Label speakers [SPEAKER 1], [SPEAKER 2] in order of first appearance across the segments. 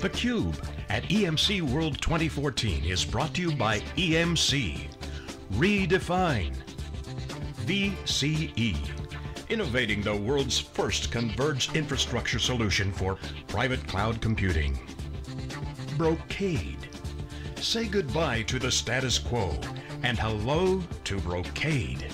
[SPEAKER 1] theCUBE at EMC World 2014 is brought to you by EMC. Redefine. VCE. Innovating the world's first converged infrastructure solution for private cloud computing. Brocade. Say goodbye to the status quo and hello to Brocade.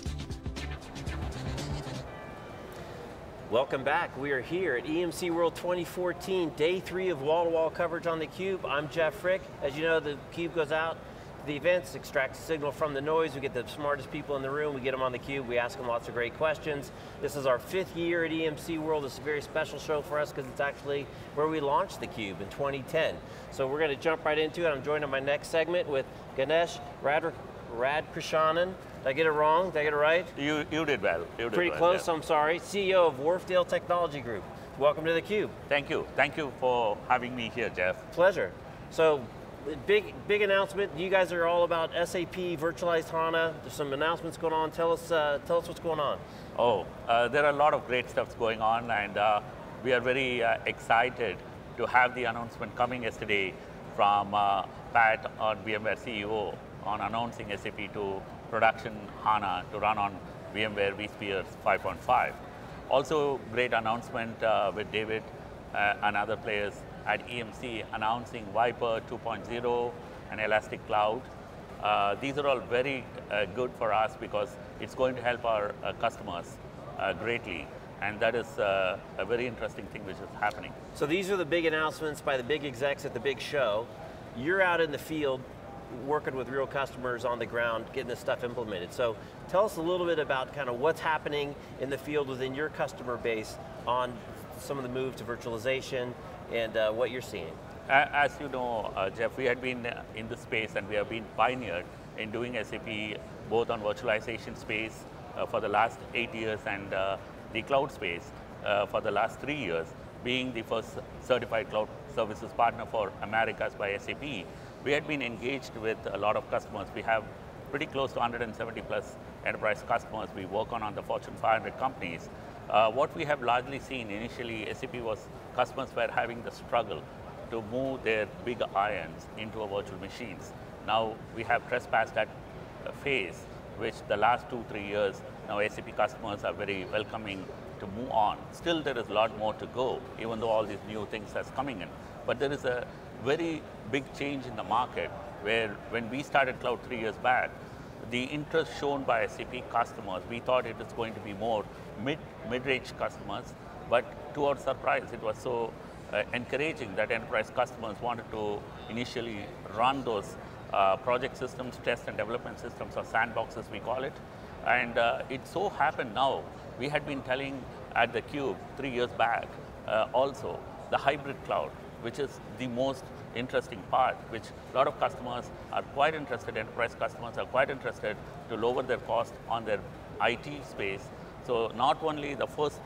[SPEAKER 2] Welcome back. We are here at EMC World 2014, day three of wall-to-wall -wall coverage on theCUBE. I'm Jeff Frick. As you know, the CUBE goes out to the events, extracts signal from the noise, we get the smartest people in the room, we get them on the cube, we ask them lots of great questions. This is our fifth year at EMC World. It's a very special show for us because it's actually where we launched the Cube in 2010. So we're going to jump right into it. I'm joined my next segment with Ganesh Radrik Radkrishnan. Did I get it wrong? Did I get it right?
[SPEAKER 3] You, you did well. You did
[SPEAKER 2] Pretty
[SPEAKER 3] well,
[SPEAKER 2] close,
[SPEAKER 3] yeah.
[SPEAKER 2] I'm sorry. CEO of Wharfedale Technology Group. Welcome to theCUBE.
[SPEAKER 3] Thank you. Thank you for having me here, Jeff.
[SPEAKER 2] Pleasure. So, big big announcement. You guys are all about SAP virtualized HANA. There's some announcements going on. Tell us uh, tell us what's going on.
[SPEAKER 3] Oh, uh, there are a lot of great stuff going on, and uh, we are very uh, excited to have the announcement coming yesterday from uh, Pat, our VMware CEO, on announcing SAP to production HANA to run on VMware vSphere 5.5. Also, great announcement uh, with David uh, and other players at EMC announcing ViPR 2.0 and Elastic Cloud. Uh, these are all very uh, good for us because it's going to help our uh, customers uh, greatly. And that is a very interesting thing which is happening.
[SPEAKER 2] So these are the big announcements by the big execs at the big show. You're out in the field working with real customers on the ground, getting this stuff implemented. So tell us a little bit about kind of what's happening in the field within your customer base on some of the move to virtualization and uh, what you're seeing.
[SPEAKER 3] As you know, uh, Jeff, we had been in the space and we have been pioneered in doing SAP both on virtualization space uh, for the last eight years and uh, the cloud space uh, for the last three years, being the first certified cloud services partner for Americas by SAP. We had been engaged with a lot of customers. We have pretty close to 170 plus enterprise customers we work on on the Fortune 500 companies. Uh, what we have largely seen initially, SAP was customers were having the struggle to move their big irons into a virtual machines. Now we have trespassed that phase, which the last two, three years, now SAP customers are very welcoming to move on. Still there is a lot more to go, even though all these new things are coming in. But there is a very big change in the market where when we started cloud three years back, the interest shown by SAP customers, we thought it was going to be more mid, mid-range customers, but to our surprise, it was so uh, encouraging that enterprise customers wanted to initially run those uh, project systems, test and development systems, or sandboxes we call it. And uh, it so happened now, we had been telling at the Cube three years back uh, also, the hybrid cloud, which is the most interesting part, which a lot of customers are quite interested, enterprise customers are quite interested to lower their cost on their IT space. So not only the first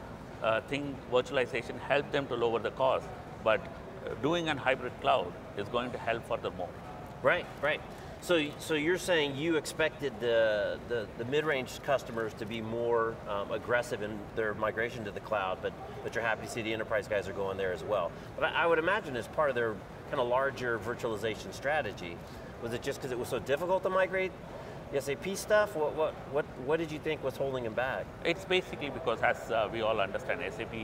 [SPEAKER 3] uh, thing, virtualization helped them to lower the cost, but uh, doing a hybrid cloud is going to help furthermore.
[SPEAKER 2] Right, right. So, so you're saying you expected the, the, the mid-range customers to be more um, aggressive in their migration to the cloud, but, but you're happy to see the enterprise guys are going there as well. But I, I would imagine as part of their kind of larger virtualization strategy, was it just because it was so difficult to migrate the SAP stuff? What, what, what, what did you think was holding them back?
[SPEAKER 3] It's basically because as uh, we all understand, SAP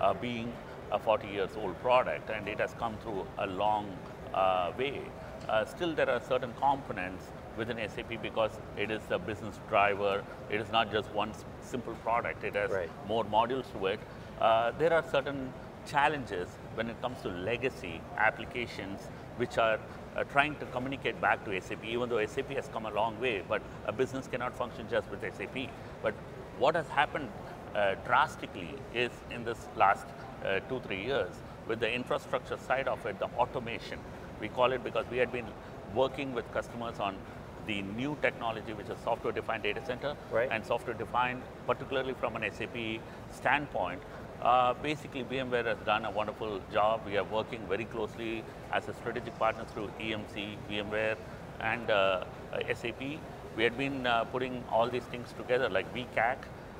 [SPEAKER 3] uh, being a 40 years old product and it has come through a long uh, way, uh, still there are certain components within SAP because it is a business driver, it is not just one simple product, it has
[SPEAKER 2] right.
[SPEAKER 3] more modules to it. Uh, there are certain challenges when it comes to legacy applications which are uh, trying to communicate back to SAP, even though SAP has come a long way, but a business cannot function just with SAP. But what has happened uh, drastically is in this last uh, two, three years, with the infrastructure side of it, the automation, we call it because we had been working with customers on the new technology, which is software-defined data center,
[SPEAKER 2] right.
[SPEAKER 3] and software-defined, particularly from an SAP standpoint, uh, basically, VMware has done a wonderful job. We are working very closely as a strategic partner through EMC, VMware, and uh, SAP. We had been uh, putting all these things together like vCAC,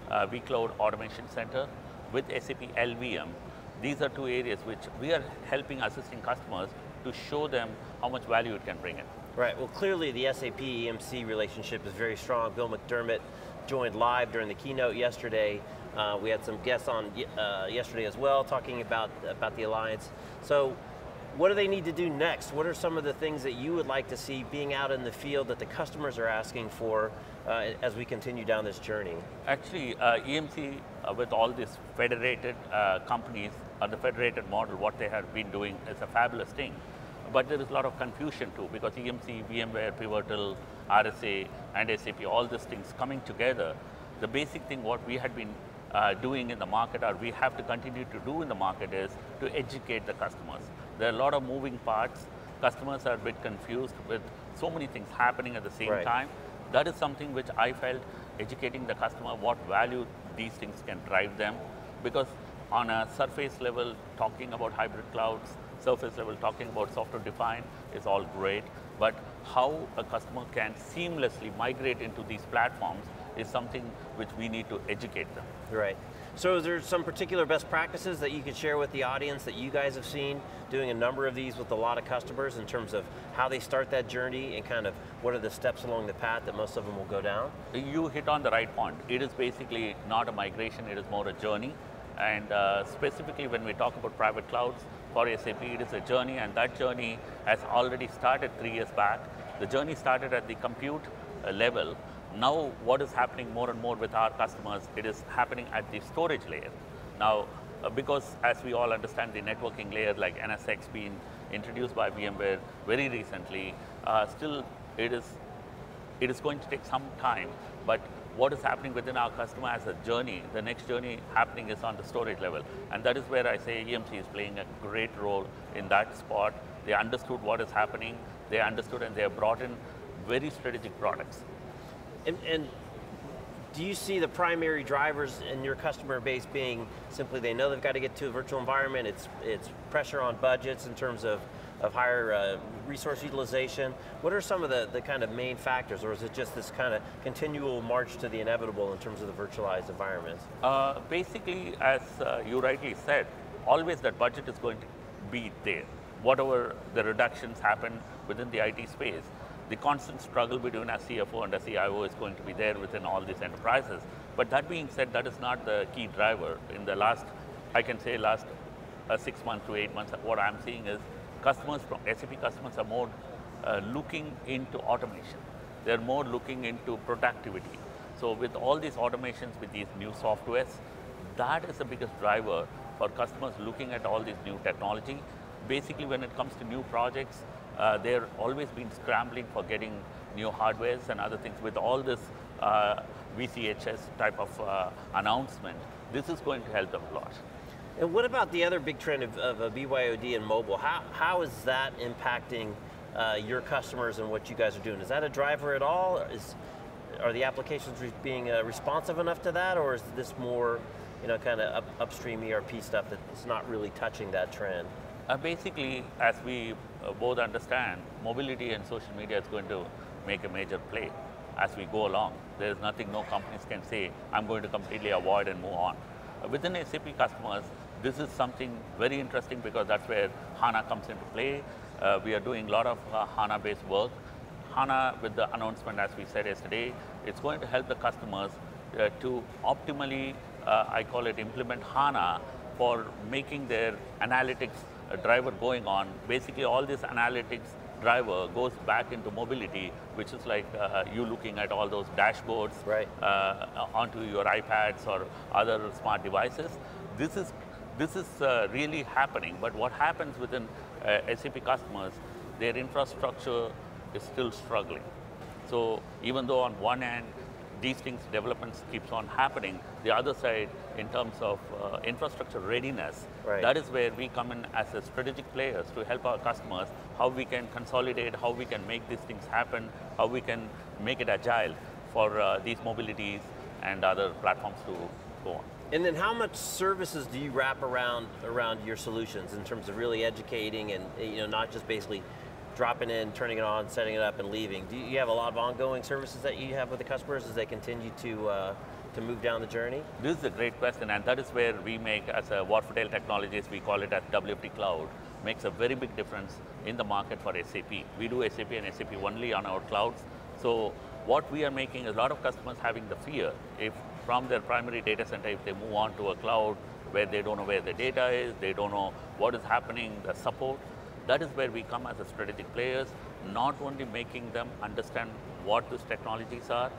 [SPEAKER 3] uh, vCloud Automation Center, with SAP LVM, These are two areas which we are helping assisting customers to show them how much value it can bring in.
[SPEAKER 2] Right, well clearly the SAP EMC relationship is very strong. Bill McDermott joined live during the keynote yesterday. Uh, we had some guests on uh, yesterday as well talking about, about the alliance. So what do they need to do next? What are some of the things that you would like to see being out in the field that the customers are asking for uh, as we continue down this journey?
[SPEAKER 3] Actually, uh, EMC uh, with all these federated uh, companies, uh, the federated model, what they have been doing is a fabulous thing. But there is a lot of confusion too because EMC, VMware, Pivotal, RSA, and SAP, all these things coming together. The basic thing what we had been uh, doing in the market or we have to continue to do in the market is to educate the customers. There are a lot of moving parts. Customers are a bit confused with so many things happening at the same
[SPEAKER 2] right.
[SPEAKER 3] time. That is something which I felt educating the customer what value these things can drive them. Because on a surface level, talking about hybrid clouds, surface level, talking about software defined is all great. But how a customer can seamlessly migrate into these platforms is something which we need to educate them.
[SPEAKER 2] Right. So is there some particular best practices that you could share with the audience that you guys have seen doing a number of these with a lot of customers in terms of how they start that journey and kind of what are the steps along the path that most of them will go down?
[SPEAKER 3] You hit on the right point. It is basically not a migration, it is more a journey. And uh, specifically when we talk about private clouds, for SAP it is a journey and that journey has already started three years back. The journey started at the compute uh, level now what is happening more and more with our customers, it is happening at the storage layer. Now, uh, because as we all understand the networking layer like NSX being introduced by VMware very recently, uh, still it is, it is going to take some time, but what is happening within our customer as a journey, the next journey happening is on the storage level. And that is where I say EMC is playing a great role in that spot. They understood what is happening, they understood and they have brought in very strategic products.
[SPEAKER 2] And, and, do you see the primary drivers in your customer base being simply they know they've got to get to a virtual environment, it's, it's pressure on budgets in terms of, of higher uh, resource utilization. What are some of the, the kind of main factors, or is it just this kind of continual march to the inevitable in terms of the virtualized environments?
[SPEAKER 3] Uh, basically, as uh, you rightly said, always that budget is going to be there. Whatever the reductions happen within the IT space, the constant struggle between a CFO and a CIO is going to be there within all these enterprises. But that being said, that is not the key driver. In the last, I can say last uh, six months to eight months, what I'm seeing is customers from SAP customers are more uh, looking into automation. They're more looking into productivity. So with all these automations, with these new softwares, that is the biggest driver for customers looking at all these new technology. Basically, when it comes to new projects, uh, they're always been scrambling for getting new hardwares and other things. With all this uh, VCHS type of uh, announcement, this is going to help them a lot.
[SPEAKER 2] And what about the other big trend of, of BYOD and mobile? How, how is that impacting uh, your customers and what you guys are doing? Is that a driver at all? Is, are the applications being uh, responsive enough to that, or is this more, you know, kind of up, upstream ERP stuff that's not really touching that trend?
[SPEAKER 3] Uh, basically, as we uh, both understand, mobility and social media is going to make a major play as we go along. There is nothing no companies can say, I'm going to completely avoid and move on. Uh, within SAP customers, this is something very interesting because that's where HANA comes into play. Uh, we are doing a lot of uh, HANA-based work. HANA, with the announcement, as we said yesterday, it's going to help the customers uh, to optimally, I call it, implement HANA for making their analytics driver going on. Basically, all this analytics driver goes back into mobility, which is like uh, you looking at all those dashboards
[SPEAKER 2] right.
[SPEAKER 3] uh, onto your iPads or other smart devices. This is this is uh, really happening. But what happens within uh, SAP customers, their infrastructure is still struggling. So even though on one hand these things, developments keeps on happening. The other side, in terms of uh, infrastructure readiness,
[SPEAKER 2] right.
[SPEAKER 3] that is where we come in as a strategic players to help our customers, how we can consolidate, how we can make these things happen, how we can make it agile for uh, these mobilities and other platforms to go on.
[SPEAKER 2] And then how much services do you wrap around around your solutions in terms of really educating and you know not just basically dropping in, turning it on, setting it up, and leaving. Do you have a lot of ongoing services that you have with the customers as they continue to uh, to move down the journey?
[SPEAKER 3] This is a great question, and that is where we make, as a Wharfedale Technologies, we call it as WFT Cloud, makes a very big difference in the market for SAP. We do SAP and SAP only on our clouds. So what we are making is a lot of customers having the fear, if from their primary data center, if they move on to a cloud where they don't know where the data is, they don't know what is happening, the support, that is where we come as a strategic players, not only making them understand what these technologies are,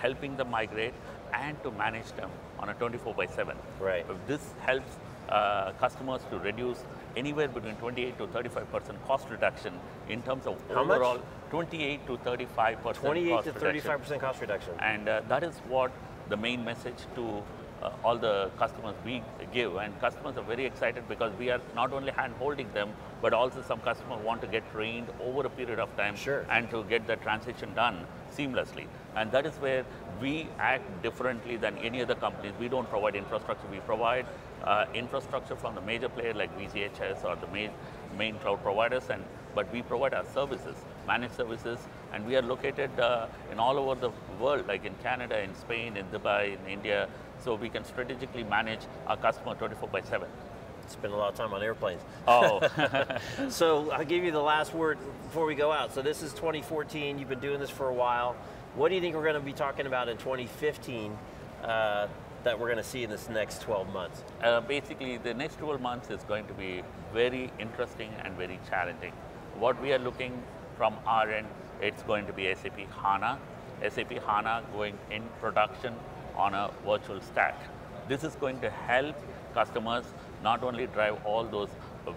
[SPEAKER 3] helping them migrate, and to manage them on a 24 by 7.
[SPEAKER 2] Right.
[SPEAKER 3] This helps uh, customers to reduce anywhere between 28 to 35% cost reduction in terms of
[SPEAKER 2] How much?
[SPEAKER 3] overall 28 to 35%
[SPEAKER 2] 28
[SPEAKER 3] cost
[SPEAKER 2] to
[SPEAKER 3] reduction.
[SPEAKER 2] 35% cost reduction.
[SPEAKER 3] And uh, that is what the main message to uh, all the customers we give. And customers are very excited because we are not only hand holding them, but also some customers want to get trained over a period of time
[SPEAKER 2] Sure.
[SPEAKER 3] and to get the transition done seamlessly. And that is where we act differently than any other companies. We don't provide infrastructure, we provide uh, infrastructure from the major player like VCHS or the main, main cloud providers, and but we provide our services, managed services, and we are located uh, in all over the world, like in Canada, in Spain, in Dubai, in India, so we can strategically manage our customer 24 by 7.
[SPEAKER 2] Spend a lot of time on airplanes.
[SPEAKER 3] Oh,
[SPEAKER 2] So I'll give you the last word before we go out. So this is 2014. You've been doing this for a while. What do you think we're going to be talking about in 2015 uh, that we're going to see in this next 12 months?
[SPEAKER 3] Uh, basically, the next 12 months is going to be very interesting and very challenging. What we are looking from our end, it's going to be SAP HANA. SAP HANA going in production on a virtual stack. This is going to help customers not only drive all those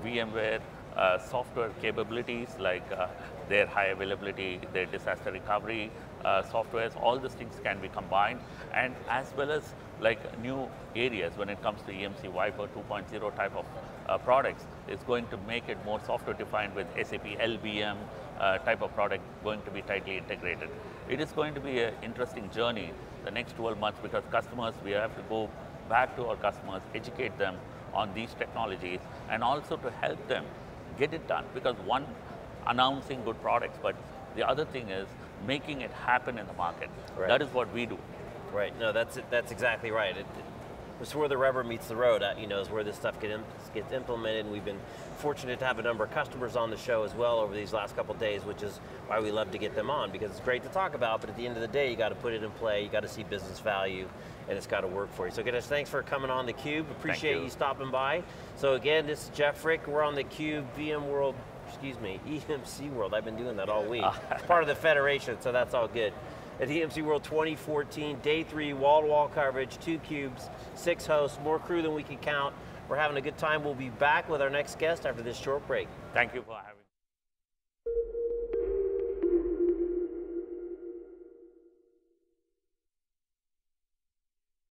[SPEAKER 3] VMware uh, software capabilities like uh, their high availability, their disaster recovery uh, softwares, all these things can be combined and as well as like new areas when it comes to EMC ViPR 2.0 type of uh, products, it's going to make it more software defined with SAP LVM uh, type of product going to be tightly integrated. It is going to be an interesting journey the next 12 months because customers, we have to go back to our customers, educate them on these technologies and also to help them get it done because one, announcing good products, but the other thing is making it happen in the market.
[SPEAKER 2] Right.
[SPEAKER 3] That is what we do.
[SPEAKER 2] Right. No, that's that's exactly right. It, it, it's where the rubber meets the road. uh, You know, is where this stuff gets implemented. And we've been fortunate to have a number of customers on the show as well over these last couple days, which is why we love to get them on because it's great to talk about. But at the end of the day, you got to put it in play. You got to see business value, and it's got to work for you. So, Ganesh, thanks for coming on the Cube. Appreciate
[SPEAKER 3] you.
[SPEAKER 2] you stopping by. So again, this is Jeff Frick. We're on the Cube VM World. Excuse me, EMC World. I've been doing that all week. it's part of the federation, so that's all good. At EMC World 2014, day three, wall-to-wall coverage, two cubes, six hosts, more crew than we can count. We're having a good time. We'll be back with our next guest after this short break.
[SPEAKER 3] Thank you for having me.